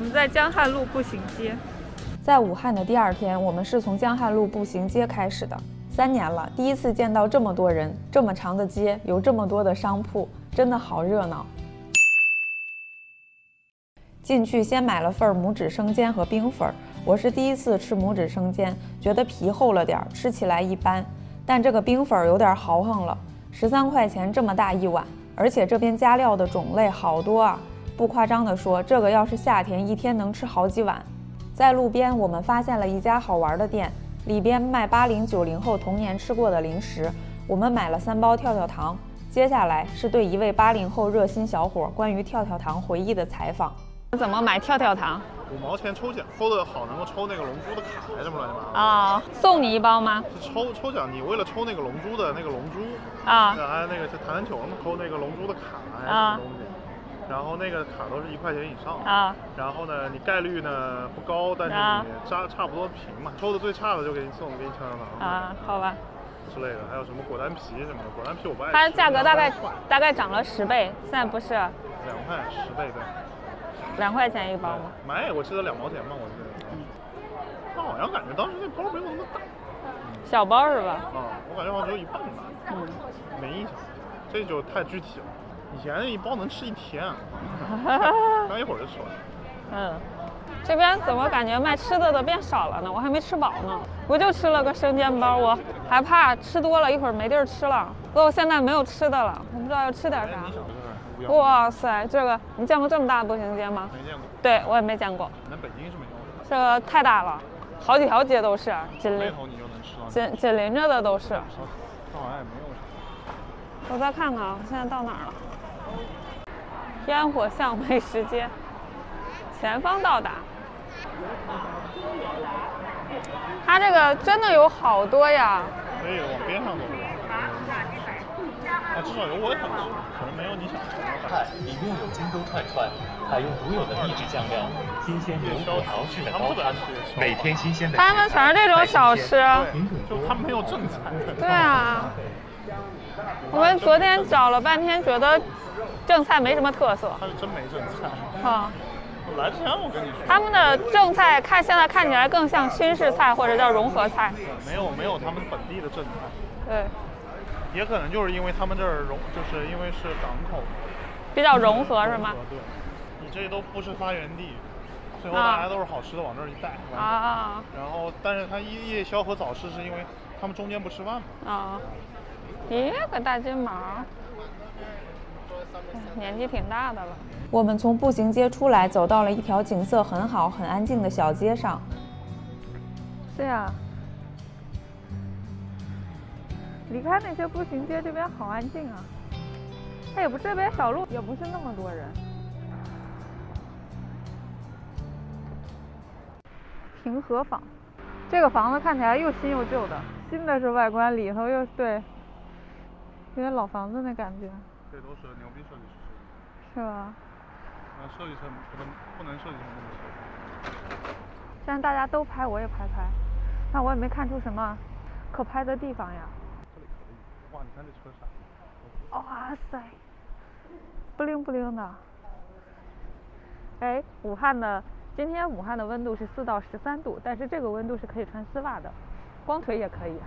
我们在江汉路步行街，在武汉的第二天，我们是从江汉路步行街开始的。三年了，第一次见到这么多人，这么长的街，有这么多的商铺，真的好热闹。进去先买了份拇指生煎和冰粉，我是第一次吃拇指生煎，觉得皮厚了点，吃起来一般。但这个冰粉有点豪横了，十三块钱这么大一碗，而且这边加料的种类好多啊！不夸张的说，这个要是夏天，一天能吃好几碗。在路边，我们发现了一家好玩的店，里边卖八零九零后童年吃过的零食。我们买了三包跳跳糖。接下来是对一位八零后热心小伙关于跳跳糖回忆的采访。怎么买跳跳糖？五毛钱抽奖，抽的好能够抽那个龙珠的卡，还是什么乱七八糟啊？送你一包吗？是抽抽奖，你为了抽那个龙珠的那个龙珠啊，还有那个是弹弹球嘛，抽那个龙珠的卡啊什么东西？然后那个卡都是一块钱以上啊。然后呢，你概率呢不高，但是你差差不多平嘛。抽的最差的就给你送，给你跳跳糖啊，好吧。之类的，还有什么果丹皮什么的，果丹皮我不爱。它价格大概大概涨了十倍，现在不是？两块十倍对。两块钱一包吗？没，我记得两毛钱吧，我记得。嗯。他好像感觉当时那包没有那么大。小包是吧？啊，我感觉好像只有一半吧。嗯。没印象，这就太具体了。以前一包能吃一天，刚一会儿就吃完。嗯。这边怎么感觉卖吃的的变少了呢？我还没吃饱呢，我就吃了个生煎包，我还怕吃多了一会儿没地儿吃了，不过我现在没有吃的了，我不知道要吃点啥。哇塞，这个你见过这么大的步行街吗？没见过。对我也没见过。那北京是没有的。这个太大了，好几条街都是，紧邻。紧紧邻着的都是。这玩意也没。我再看看啊，现在到哪儿了？烟火巷美食街，前方到达。它这个真的有好多呀！可以往边上走。啊，至少有我想吃，可能没有你想吃的菜。里面有京都串串，采用独有的秘制酱料，新鲜油火熬制的高汤，每天新鲜的。他们全是这种小吃。就他们没有正餐。对啊。我们昨天找了半天，觉得正菜没什么特色。他是真没正菜。啊。来之前我跟你说，他们的正菜看现在看起来更像新式菜或者叫融合菜，没有没有他们本地的正菜。对，也可能就是因为他们这儿融，就是因为是港口，比较融合是吗？对，你这都不是发源地，最后大家都是好吃的往这儿一带啊。然后，但是它夜宵和早市是因为他们中间不吃饭嘛。啊，咦，个大金毛。年纪挺大的了。我们从步行街出来，走到了一条景色很好、很安静的小街上。对呀。离开那些步行街，这边好安静啊。它也不这边小路，也不是那么多人。平和坊，这个房子看起来又新又旧的。新的是外观，里头又对，有点老房子那感觉。这都是牛逼设计师设计，是吧？那设计成不能不能设计成那么丑。既然大家都拍，我也拍拍。那我也没看出什么可拍的地方呀。这里可以。哇，你看这车闪。哇塞，不灵不灵的。哎，武汉的今天武汉的温度是四到十三度，但是这个温度是可以穿丝袜的，光腿也可以。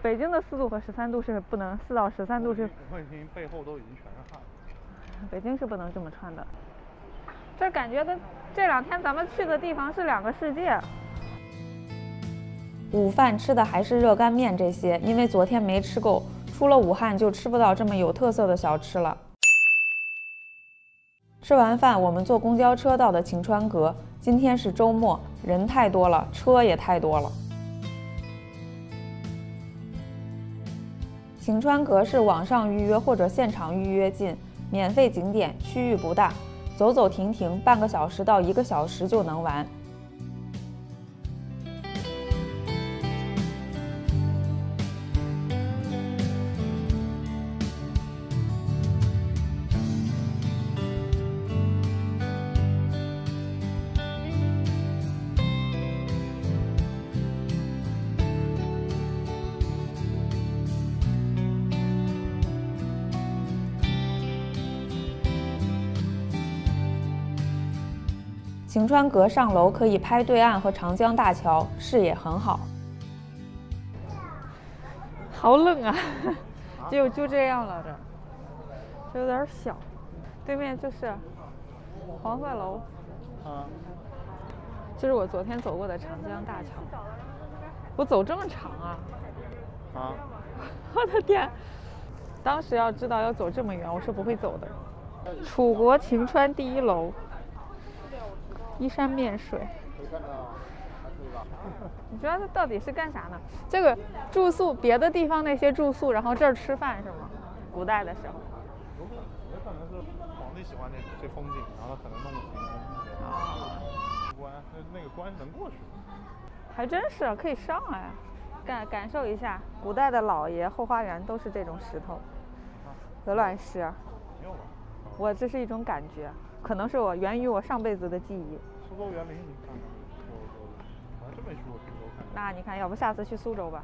北京的四度和十三度是不能，四到十三度是。我已经背后都已经全是汗。北京是不能这么穿的。这感觉跟这两天咱们去的地方是两个世界。午饭吃的还是热干面这些，因为昨天没吃够，出了武汉就吃不到这么有特色的小吃了。吃完饭，我们坐公交车到的晴川阁。今天是周末，人太多了，车也太多了。晴川阁是网上预约或者现场预约进，免费景点，区域不大，走走停停，半个小时到一个小时就能玩。晴川阁上楼可以拍对岸和长江大桥，视野很好。好冷啊！就就这样了，这这有点小。对面就是黄鹤楼，啊，这是我昨天走过的长江大桥。我走这么长啊！啊！我的天！当时要知道要走这么远，我是不会走的。楚国晴川第一楼。依山面水，你知道它到底是干啥呢？这个住宿，别的地方那些住宿，然后这儿吃饭是吗？古代的时候。有可能是皇帝喜欢这这风景，然后他可能弄个行宫。啊。关，那那个关能过去。还真是可以上来，感感受一下古代的老爷后花园都是这种石头，鹅卵石。我这是一种感觉。可能是我源于我上辈子的记忆。苏州园林，你看看，我我还真没去过苏州看。那你看，要不下次去苏州吧？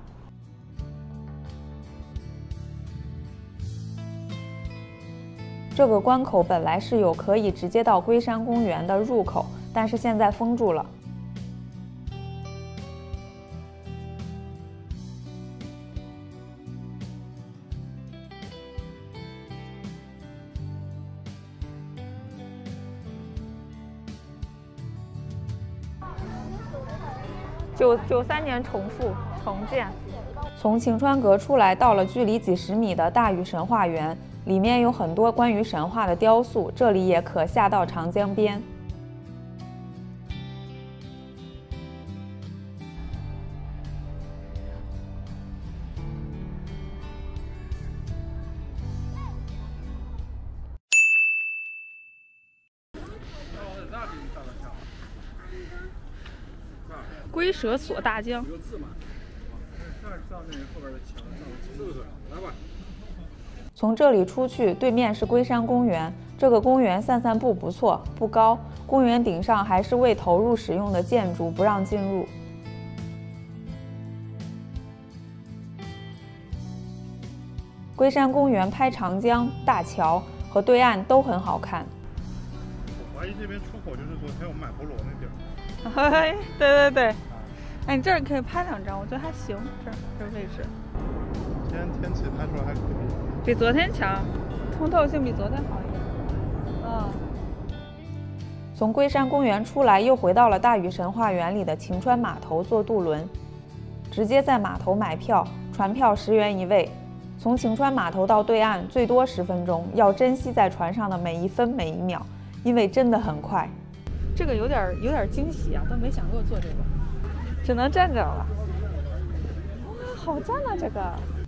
这个关口本来是有可以直接到龟山公园的入口，但是现在封住了。九九三年重复重建，从晴川阁出来，到了距离几十米的大禹神话园，里面有很多关于神话的雕塑，这里也可下到长江边。龟蛇锁大江。从这里出去，对面是龟山公园。这个公园散散步不错，不高。公园顶上还是未投入使用的建筑，不让进入。龟山公园拍长江大桥和对岸都很好看。我怀疑这边出口就是昨天我们买菠萝那地儿。嘿，对对对，哎，你这儿可以拍两张，我觉得还行，这儿这位置。今天天气拍出来还可以，比昨天强，通透性比昨天好一点。嗯。从龟山公园出来，又回到了大禹神话园里的晴川码头坐渡轮，直接在码头买票，船票十元一位。从晴川码头到对岸最多十分钟，要珍惜在船上的每一分每一秒，因为真的很快。这个有点有点惊喜啊，都没想过做这个，只能站着了。哇，好赞啊，这个！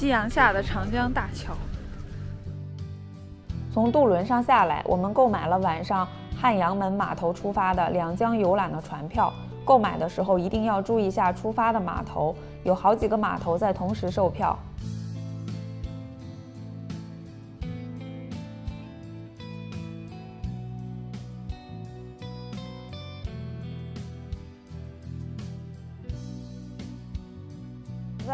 夕阳下的长江大桥。从渡轮上下来，我们购买了晚上汉阳门码头出发的两江游览的船票。购买的时候一定要注意一下出发的码头，有好几个码头在同时售票。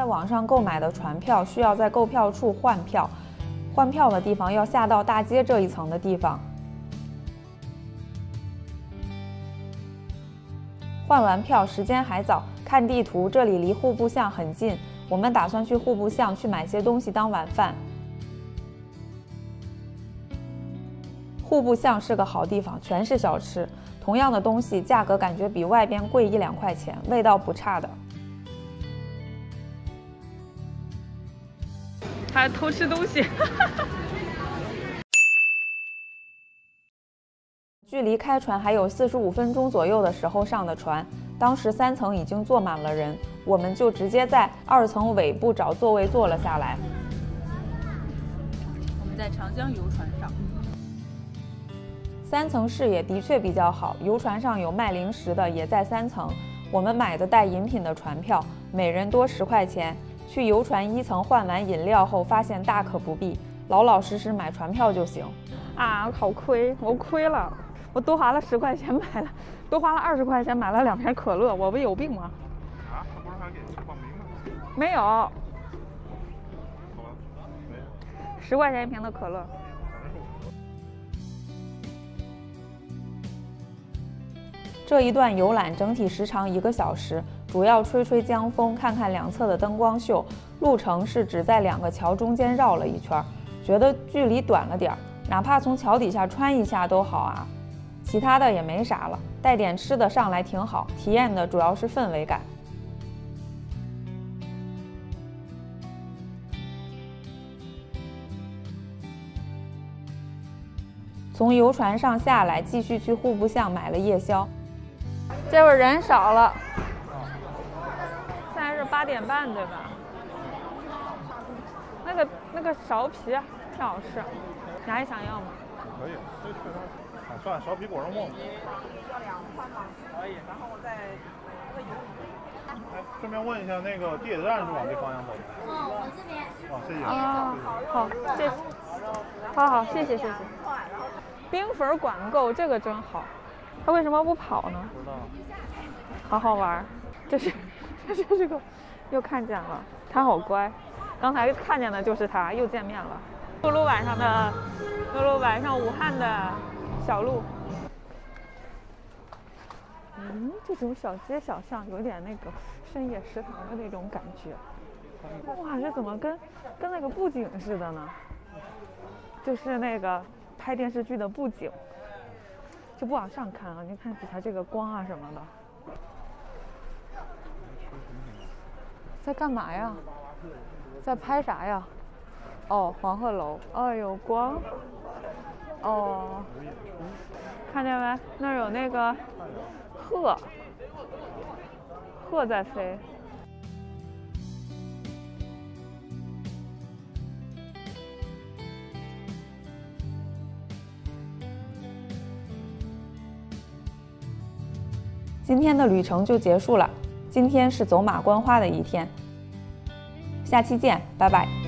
网上购买的船票需要在购票处换票，换票的地方要下到大街这一层的地方。换完票时间还早，看地图，这里离户部巷很近，我们打算去户部巷去买些东西当晚饭。户部巷是个好地方，全是小吃，同样的东西价格感觉比外边贵一两块钱，味道不差的。还偷吃东西，距离开船还有四十五分钟左右的时候上的船，当时三层已经坐满了人，我们就直接在二层尾部找座位坐了下来。我们在长江游船上，三层视野的确比较好，游船上有卖零食的，也在三层。我们买的带饮品的船票。每人多十块钱。去游船一层换完饮料后，发现大可不必，老老实实买船票就行。啊，好亏，我亏了，我多花了十块钱买了，多花了二十块钱买了两瓶可乐，我不有病吗？啊，他不是还给你放冰吗？没有，好吧，没有。十块钱一瓶的可乐。这一段游览整体时长一个小时，主要吹吹江风，看看两侧的灯光秀。路程是只在两个桥中间绕了一圈，觉得距离短了点儿，哪怕从桥底下穿一下都好啊。其他的也没啥了，带点吃的上来挺好，体验的主要是氛围感。从游船上下来，继续去户部巷买了夜宵。这会儿人少了，八点半，对吧？那个那个苕皮挺好吃，你还想要吗？可以，这确实。哎，算了，苕皮果肉沫。要两块吗？可以，然后我再哎，顺便问一下，那个地铁站是往这方向走的？嗯，我这边。啊，谢谢。啊，好，谢谢。好好，谢谢谢谢。冰粉管够，这个真好。他为什么不跑呢？不知道。好好玩，这是，这 是这个，又看见了，他好乖。刚才看见的就是他，又见面了。露露晚上的，露露晚上武汉的小路。嗯，这种小街小巷有点那个深夜食堂的那种感觉。哇，这怎么跟跟那个布景似的呢？就是那个拍电视剧的布景。就不往上看啊，你看底下这个光啊什么的。在干嘛呀？在拍啥呀？哦，黄鹤楼。哎呦，光。哦。看见没？那儿有那个鹤，鹤在飞。今天的旅程就结束了，今天是走马观花的一天，下期见，拜拜。